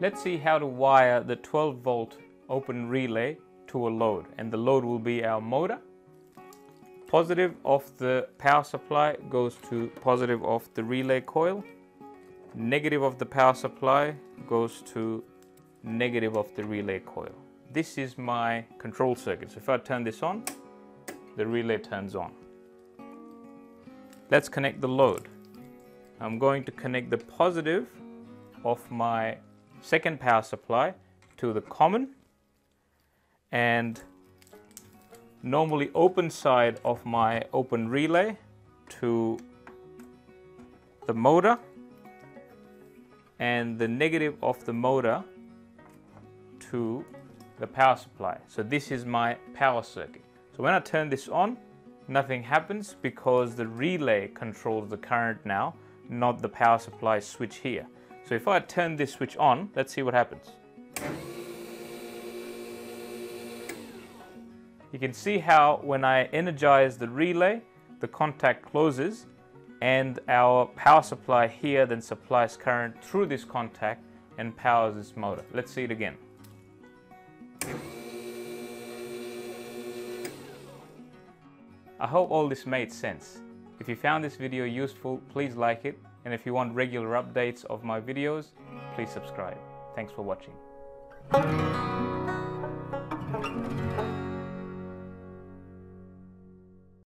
Let's see how to wire the 12 volt open relay to a load and the load will be our motor. Positive of the power supply goes to positive of the relay coil. Negative of the power supply goes to negative of the relay coil. This is my control circuit. So if I turn this on, the relay turns on. Let's connect the load. I'm going to connect the positive of my second power supply to the common and normally open side of my open relay to the motor and the negative of the motor to the power supply. So this is my power circuit. So when I turn this on, nothing happens because the relay controls the current now, not the power supply switch here. So if I turn this switch on, let's see what happens. You can see how when I energize the relay, the contact closes and our power supply here then supplies current through this contact and powers this motor. Let's see it again. I hope all this made sense. If you found this video useful, please like it. And if you want regular updates of my videos, please subscribe. Thanks for watching.